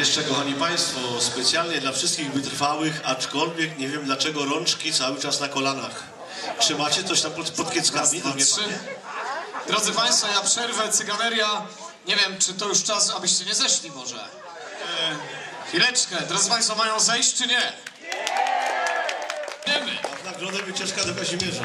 Jeszcze, kochani Państwo, specjalnie dla wszystkich wytrwałych, aczkolwiek nie wiem dlaczego rączki cały czas na kolanach. Trzymacie coś tam pod, pod kieckami? Dwa, pan, nie? Drodzy Państwo, ja przerwę, cyganeria. Nie wiem, czy to już czas, abyście nie zeszli może. E, chwileczkę. Drodzy Państwo, mają zejść czy nie? Wiemy. A w nagrodę wycieczka do Kazimierza.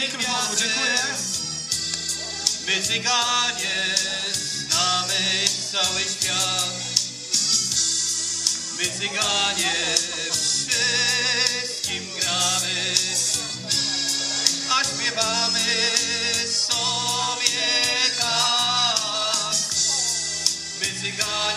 Mikrofonu. Dziękuję. my cyganie, znamy cały świat. My cyganie, wszystkim gramy, a śpiewamy sobie tak. My cyganie,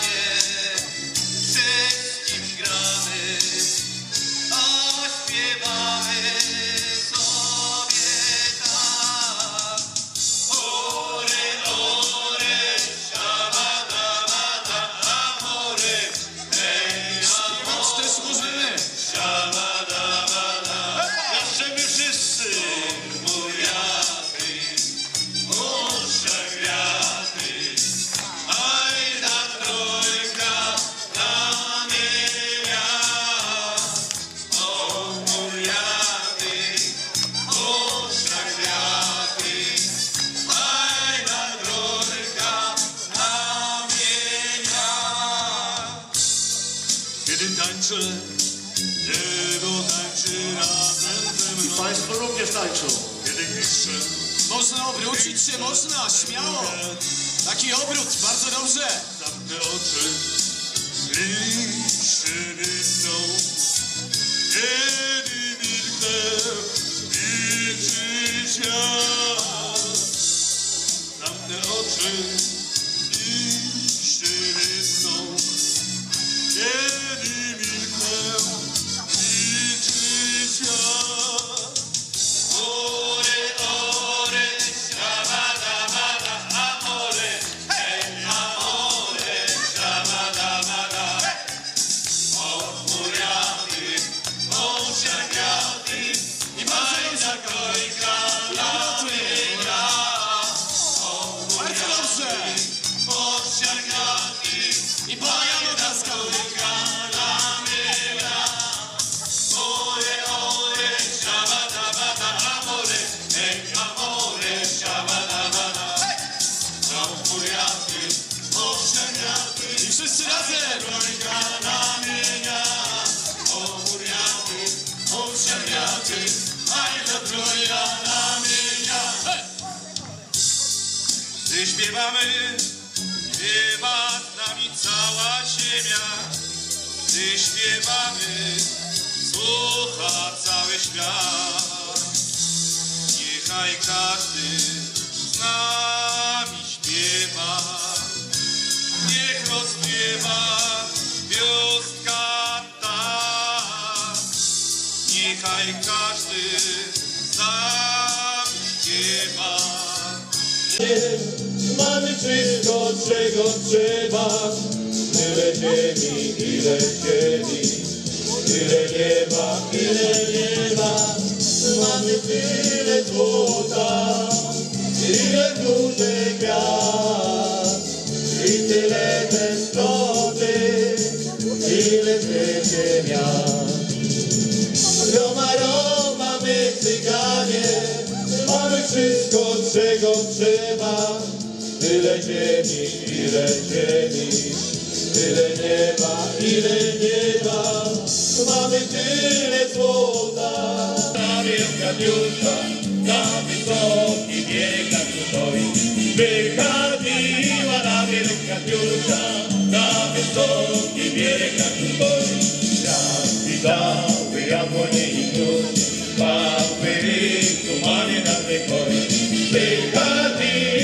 Tańczę, niebo tańczy razem ze I mną. Państwo również tańczą. Kiedy piszę, Można obrócić się, można, śmiało. Taki obrót, bardzo dobrze. zamknę oczy, Gdy śpiewamy, śpiewa z nami cała ziemia. Gdy śpiewamy, słucha cały świat. Niechaj każdy z nami śpiewa. Niech rozpiewa wiostka ta. Niechaj każdy z nami śpiewa. Mamy wszystko, czego trzeba. Tyle ziemi, ile ziemi, tyle nieba, ile nieba. Mamy tyle złota, ile górze gwiazd. I tyle tęsknoty, ile życie miast. Tyle ziemi, ile ziemi, tyle nieba, ile nieba. Mamy tyle złota. Ta wielka dziurka, na wysoki bieg na stoi. Wychodziła na wielka dziurka, na wysoki bieg na stoi. Świat witały jabłonie i kruszki, pały tumanie na wykonie. Wychodziła na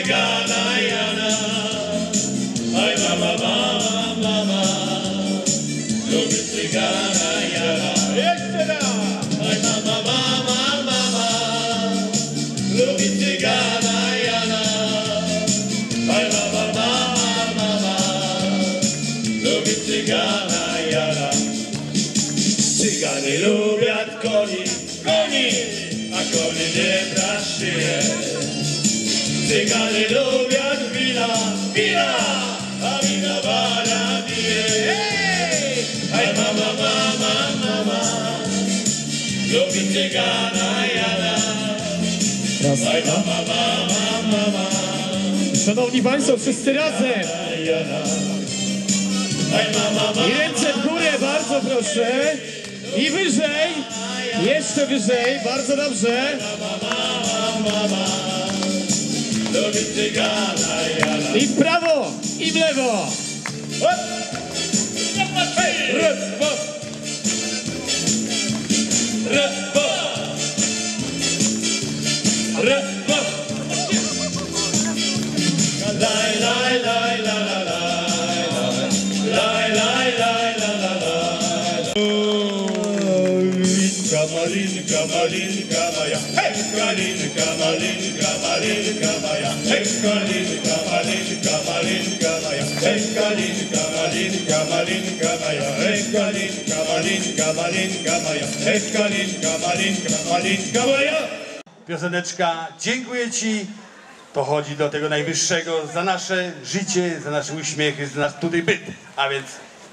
Cygany lubią wina, wina, a wina bala bije. Hej! Aj mama, mama, mama, lubi cygana Jana. Aj mama, mama, mama, Szanowni Państwo, wszyscy razem! I ręce w górę, bardzo proszę. I wyżej, jeszcze wyżej, bardzo dobrze. I w prawo, i w lewo. Raz, dwa. Malinka, malinka, Dziękuję Ci pochodzi do tego najwyższego za nasze życie, za nasze uśmiechy, za nasz tutaj byt. A więc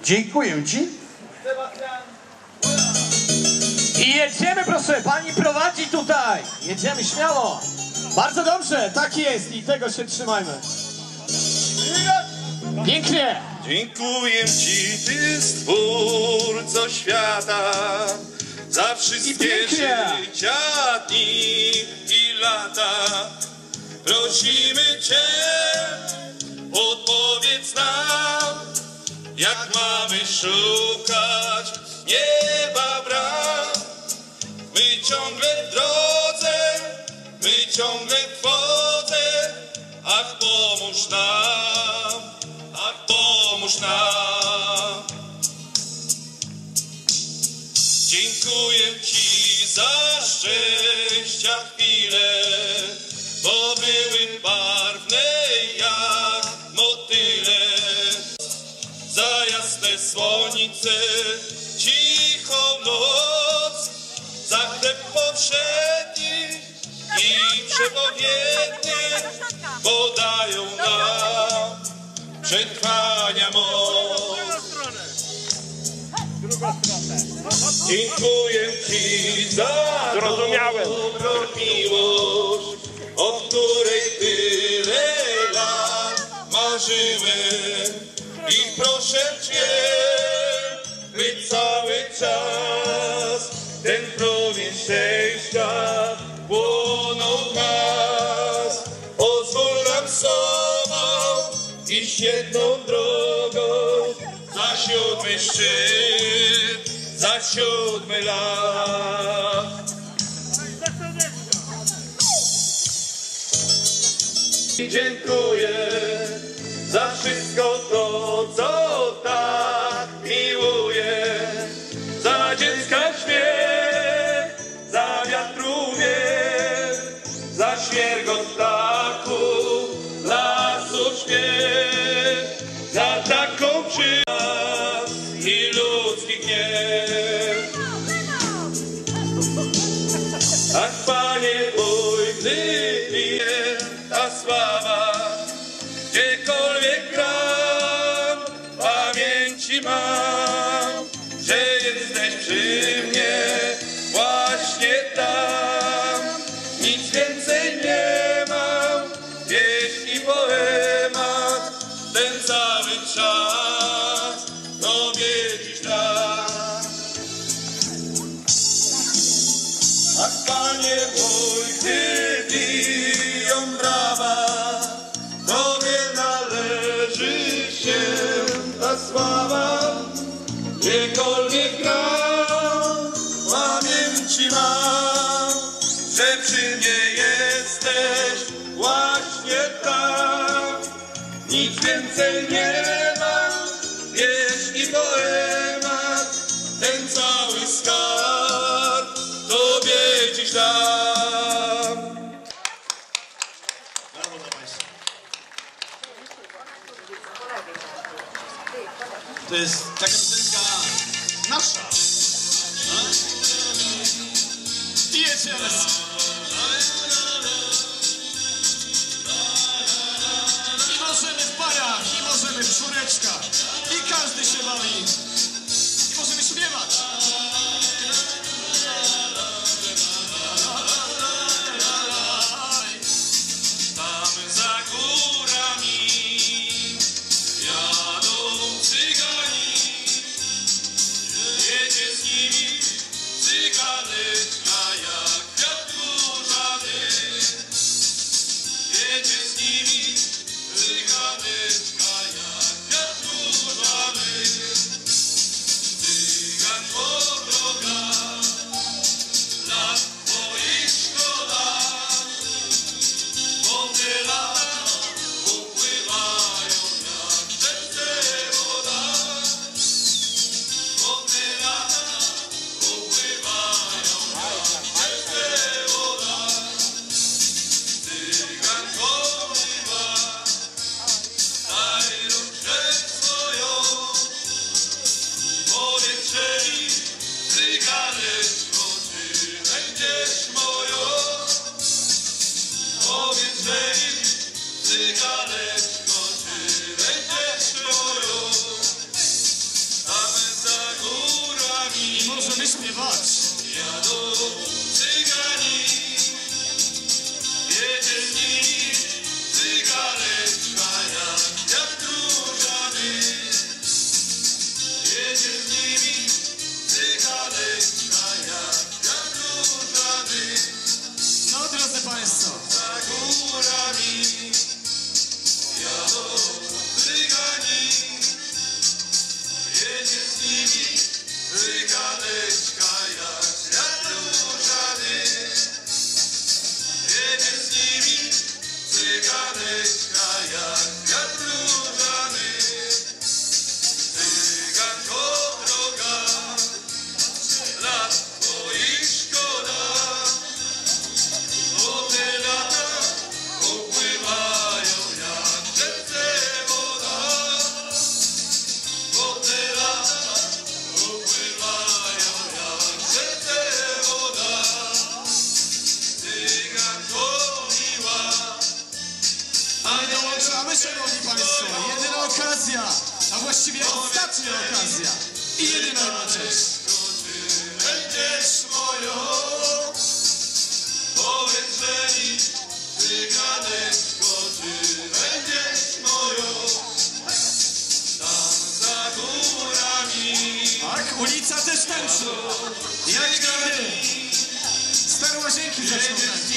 dziękuję Ci. I jedziemy, proszę, pani prowadzi tutaj. Jedziemy śmiało. Bardzo dobrze, tak jest i tego się trzymajmy. Pięknie. Dziękuję Ci, Ty Stwórco świata, za wszystkie życia dni i lata. Prosimy Cię, odpowiedz nam, jak mamy szukać nieba ciągle w drodze, ach pomóż nam, ach pomóż nam. Dziękuję Ci za szczęścia przetrwania moc. Dziękuję Ci za dobrą miłość, o której tyle lat marzyłem. I proszę Cię, by cały czas ten promień jedną drogą za siódmy szczyt, za siódmy lat. I dziękuję za wszystko to, co tak miłuję. Za dziecka śmiech, za wiatru wiek, za świergot mam, że przy mnie jesteś właśnie tak. Nic więcej nie I możemy w parach, i możemy w czwóreczkach. I każdy się bawi. I możemy śpiewać. Tam śpiewać. jadą cygani. Jedzie z nimi cyganeczka jak różany. Jedzie z nimi cyganeczka jak wiatr różany. No drodzy Państwo. Za górami jadą cygani. Z nimi okazja, a właściwie ostatnia okazja i jedyna jednocześnie. będziesz moją? Powiedz, cyganeczko, czy będziesz moją? Tam za górami Tak, ulica też tańczy. Jak nigdy. Stare łazienki zaczną tańczyć.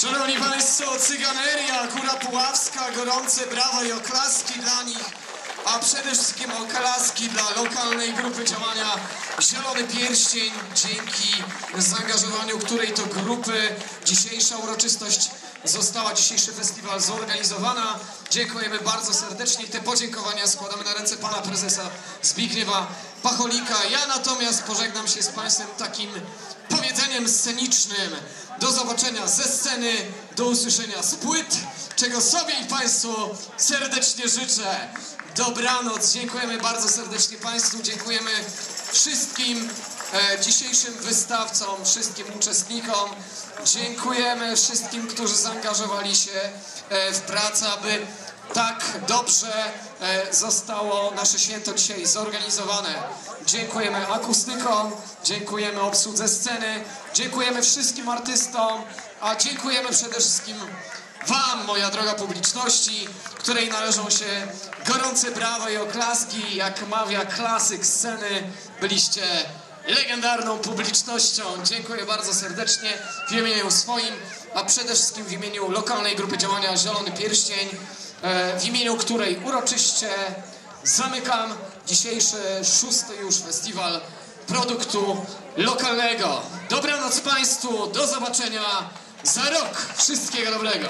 Szanowni Państwo, Cyganeria, Góra Puławska, gorące brawa i oklaski dla nich, a przede wszystkim oklaski dla lokalnej grupy działania Zielony Pierścień, dzięki zaangażowaniu której to grupy dzisiejsza uroczystość została, dzisiejszy festiwal zorganizowana. Dziękujemy bardzo serdecznie i te podziękowania składamy na ręce pana prezesa Zbigniewa Pacholika. Ja natomiast pożegnam się z państwem takim scenicznym. Do zobaczenia ze sceny, do usłyszenia z płyt, czego sobie i Państwu serdecznie życzę. Dobranoc, dziękujemy bardzo serdecznie Państwu, dziękujemy wszystkim e, dzisiejszym wystawcom, wszystkim uczestnikom. Dziękujemy wszystkim, którzy zaangażowali się e, w pracę, aby tak dobrze e, zostało nasze święto dzisiaj zorganizowane. Dziękujemy akustykom, dziękujemy obsłudze sceny, dziękujemy wszystkim artystom, a dziękujemy przede wszystkim Wam, moja droga publiczności, której należą się gorące brawa i oklaski, jak mawia klasyk sceny, byliście legendarną publicznością. Dziękuję bardzo serdecznie w imieniu swoim, a przede wszystkim w imieniu lokalnej grupy działania Zielony Pierścień. e, w imieniu której uroczyście zamykam dzisiejszy szósty już festiwal produktu lokalnego. Dobranoc Państwu, do zobaczenia za rok. Wszystkiego dobrego.